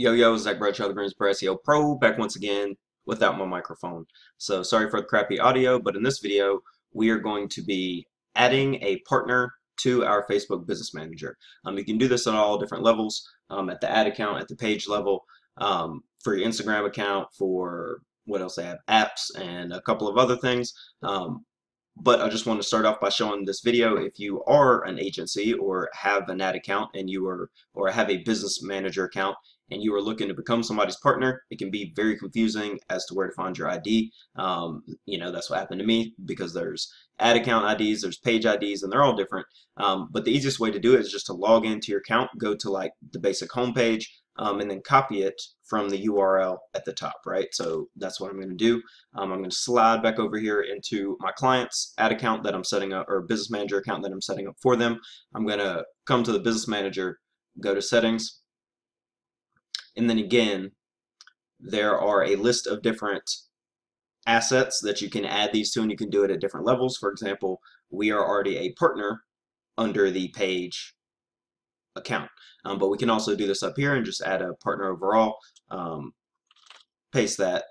Yo, yo, Zach Bradshaw, the Greensboro SEO Pro, back once again without my microphone. So sorry for the crappy audio, but in this video, we are going to be adding a partner to our Facebook Business Manager. Um, you can do this at all different levels, um, at the ad account, at the page level, um, for your Instagram account, for what else they have, apps, and a couple of other things. Um, but I just want to start off by showing this video if you are an agency or have an ad account and you are or have a business manager account and you are looking to become somebody's partner it can be very confusing as to where to find your ID um, you know that's what happened to me because there's ad account IDs there's page IDs and they're all different um, but the easiest way to do it is just to log into your account go to like the basic homepage um, and then copy it from the URL at the top, right? So that's what I'm going to do. Um, I'm going to slide back over here into my client's ad account that I'm setting up, or business manager account that I'm setting up for them. I'm going to come to the business manager, go to settings, and then again, there are a list of different assets that you can add these to, and you can do it at different levels. For example, we are already a partner under the page account. Um, but we can also do this up here and just add a partner overall, um, paste that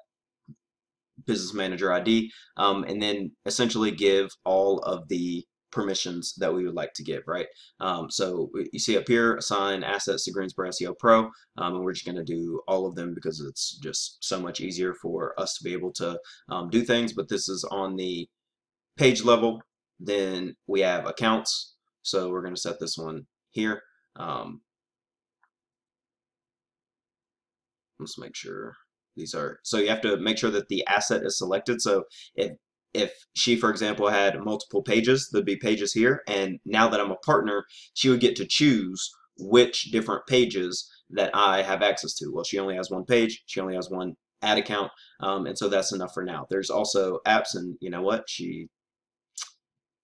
business manager ID, um, and then essentially give all of the permissions that we would like to give, right? Um, so you see up here, assign assets to Greensboro SEO Pro, um, and we're just going to do all of them because it's just so much easier for us to be able to um, do things. But this is on the page level. Then we have accounts, so we're going to set this one here. Um, let's make sure these are, so you have to make sure that the asset is selected. So if, if she, for example, had multiple pages, there'd be pages here. And now that I'm a partner, she would get to choose which different pages that I have access to. Well, she only has one page. She only has one ad account. Um, and so that's enough for now. There's also apps and you know what? She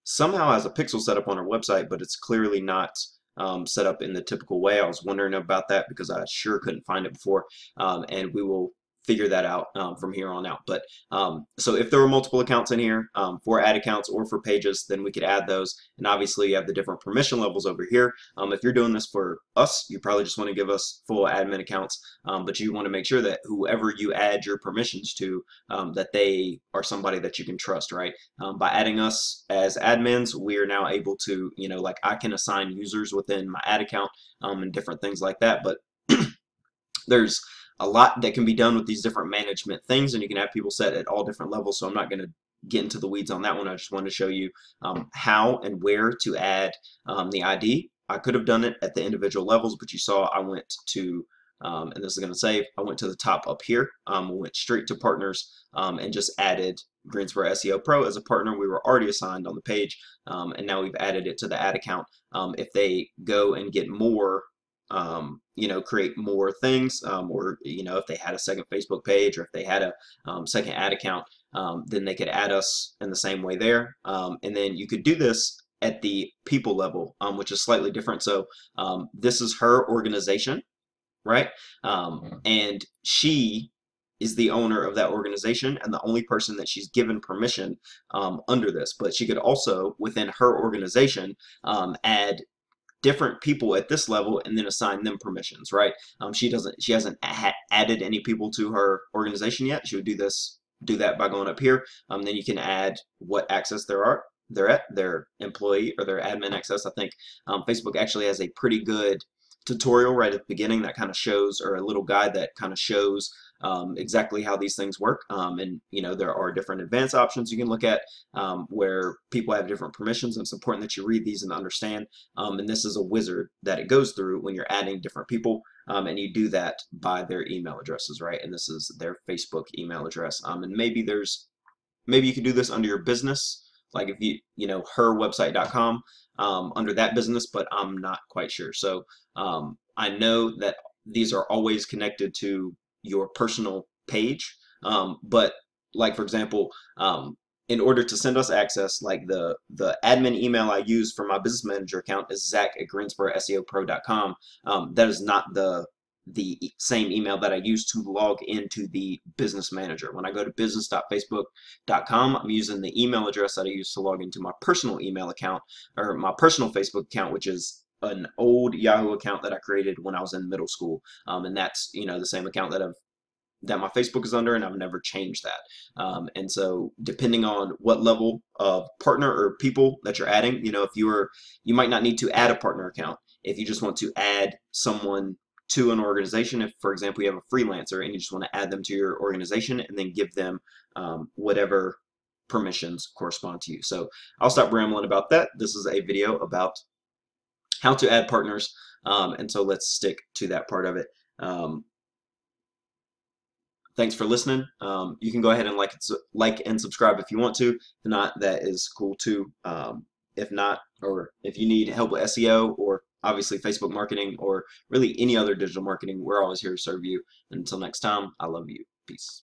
somehow has a pixel set up on her website, but it's clearly not um, set up in the typical way. I was wondering about that because I sure couldn't find it before. Um, and we will figure that out um, from here on out. But um, so if there were multiple accounts in here um, for ad accounts or for pages, then we could add those. And obviously you have the different permission levels over here. Um, if you're doing this for us, you probably just want to give us full admin accounts, um, but you want to make sure that whoever you add your permissions to, um, that they are somebody that you can trust, right? by adding us as admins, we are now able to, you know, like I can assign users within my ad account and different things like that. But there's a lot that can be done with these different management things and you can have people set at all different levels so I'm not going to get into the weeds on that one. I just wanted to show you um, how and where to add um, the ID I could have done it at the individual levels but you saw I went to um, and this is going to save I went to the top up here um, went straight to partners um, and just added Greensboro SEO Pro as a partner. We were already assigned on the page um, and now we've added it to the ad account. If they go and get more um, you know, create more things, um, or you know, if they had a second Facebook page or if they had a um, second ad account, um, then they could add us in the same way there. Um, and then you could do this at the people level, um, which is slightly different. So this is her organization, right? Mm-hmm. and she is the owner of that organization and the only person that she's given permission um, under this. But she could also, within her organization, um, add different people at this level and then assign them permissions, right? Um, she doesn't, she hasn't added any people to her organization yet. She would do this, do that by going up here. Um, then you can add what access there are, they're at, their employee or their admin access. I think um, Facebook actually has a pretty good tutorial right at the beginning that kind of shows, or a little guide that kind of shows um, exactly how these things work. Um, and you know there are different advanced options you can look at um, where people have different permissions. And it's important that you read these and understand. Um, and this is a wizard that it goes through when you're adding different people. Um, and you do that by their email addresses, right? And this is their Facebook email address. Um, and maybe there's maybe you can do this under your business like if you you know herwebsite.com um, under that business but I'm not quite sure so um, I know that these are always connected to your personal page. Um, but like for example, um, in order to send us access, like the the admin email I use for my business manager account is zach at greensboroseopro.com. Um, that is not the the same email that I use to log into the business manager. When I go to business.facebook.com, I'm using the email address that I use to log into my personal email account or my personal Facebook account, which is an old Yahoo account that I created when I was in middle school, um, and that's you know the same account that I've that my Facebook is under, and I've never changed that. Um, and so, depending on what level of partner or people that you're adding, you know, if you are, you might not need to add a partner account. If you just want to add someone to an organization, if for example you have a freelancer and you just want to add them to your organization and then give them um, whatever permissions correspond to you. So I'll stop rambling about that. This is a video about how to add partners. Um, and so let's stick to that part of it. Um, thanks for listening. Um, you can go ahead and like, like and subscribe if you want to. If not, that is cool too. Um, if not, or if you need help with SEO or obviously Facebook marketing or really any other digital marketing, we're always here to serve you. Until next time, I love you. Peace.